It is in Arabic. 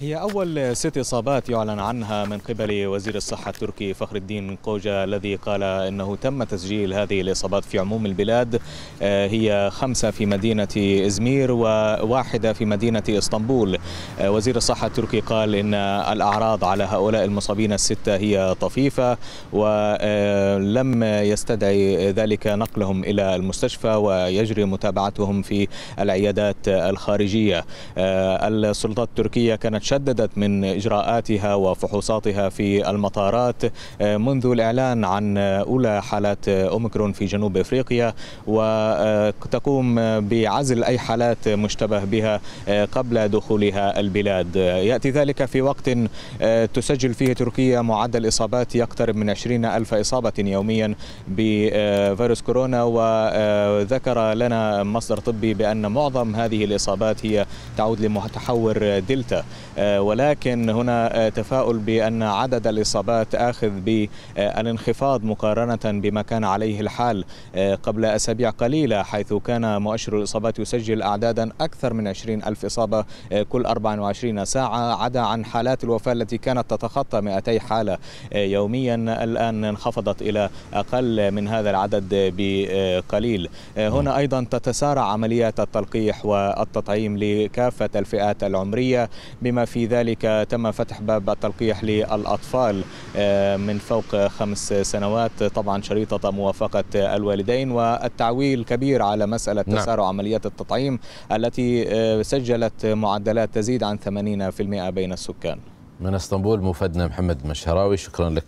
هي أول ست إصابات يعلن عنها من قبل وزير الصحة التركي فخر الدين قوجا الذي قال أنه تم تسجيل هذه الإصابات في عموم البلاد. هي خمسة في مدينة إزمير وواحدة في مدينة إسطنبول. وزير الصحة التركي قال إن الأعراض على هؤلاء المصابين الستة هي طفيفة ولم يستدعي ذلك نقلهم إلى المستشفى ويجري متابعتهم في العيادات الخارجية. السلطات التركية كانت شددت من إجراءاتها وفحوصاتها في المطارات. منذ الإعلان عن أولى حالات أوميكرون في جنوب إفريقيا وتقوم بعزل أي حالات مشتبه بها قبل دخولها البلاد. يأتي ذلك في وقت تسجل فيه تركيا معدل إصابات يقترب من 20 ألف إصابة يوميا بفيروس كورونا. وذكر لنا مصدر طبي بأن معظم هذه الإصابات هي تعود لمتحور دلتا. ولكن هنا تفاؤل بأن عدد الإصابات آخذ بالانخفاض مقارنة بما كان عليه الحال قبل أسابيع قليلة حيث كان مؤشر الإصابات يسجل أعدادا أكثر من 20 ألف إصابة كل 24 ساعة عدا عن حالات الوفاة التي كانت تتخطى 200 حالة. يوميا الآن انخفضت إلى أقل من هذا العدد بقليل. هنا أيضا تتسارع عمليات التلقيح والتطعيم لكافة الفئات العمرية بما في ذلك تم فتح باب التلقيح للأطفال من فوق خمس سنوات. طبعا شريطة موافقة الوالدين والتعويل كبير على مسألة نعم. تسارع عمليات التطعيم التي سجلت معدلات تزيد عن 80% بين السكان. من إسطنبول مفدنا محمد مشهراوي شكرا لك.